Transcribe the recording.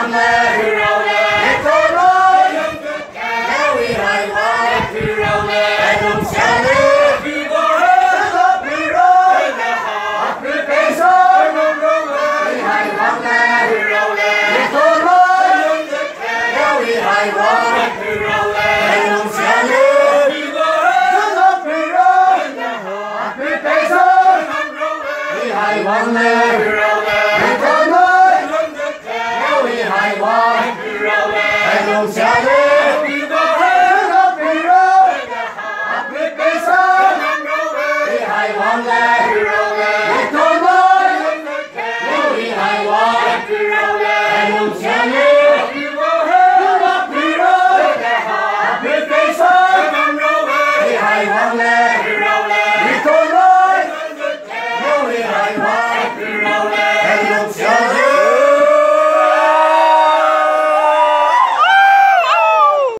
I'm leg. One leg, we high one.